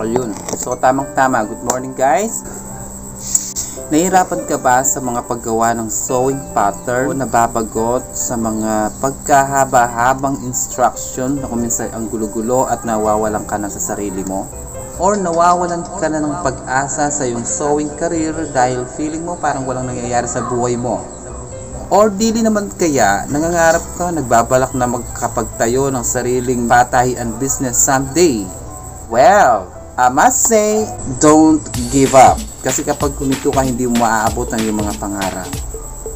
Ayun. So, tamang-tama. Good morning, guys. Nahihirapan ka ba sa mga paggawa ng sewing pattern o nababagot sa mga pagkahaba-habang instruction na kuminsan ang gulo-gulo at nawawalan ka na sa sarili mo? Or nawawalan ka na ng pag-asa sa iyong sewing career dahil feeling mo parang walang nangyayari sa buhay mo? Or dili naman kaya nangangarap ka, nagbabalak na magkapagtayo ng sariling patahian business someday? Well, I must say, don't give up. Kasi kapag kumito ka, hindi mo maaabot ang iyong mga pangarap.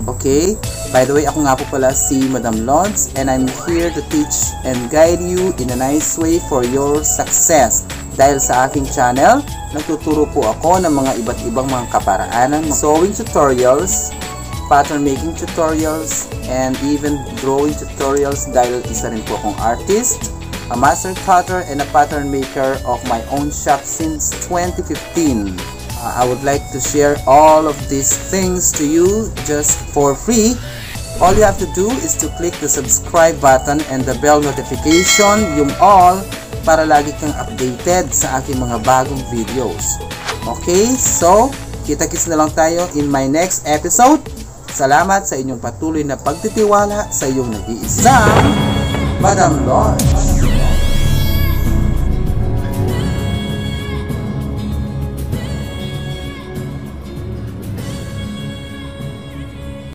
Okay? By the way, ako nga po pala si Madam Lons and I'm here to teach and guide you in a nice way for your success. Dahil sa aking channel, nagtuturo po ako ng mga iba't ibang mga kaparaanan, sewing tutorials, pattern making tutorials, and even drawing tutorials dahil isa rin po akong artist, a master cutter, and a pattern maker of my own shop since 2015. Uh, I would like to share all of these things to you just for free. All you have to do is to click the subscribe button and the bell notification, yung all, para lagi kang updated sa aking mga bagong videos. Okay, so, kita-kits na lang tayo in my next episode. Salamat sa inyong patuloy na pagtitiwala sa iyong nag-iisang 麦当劳。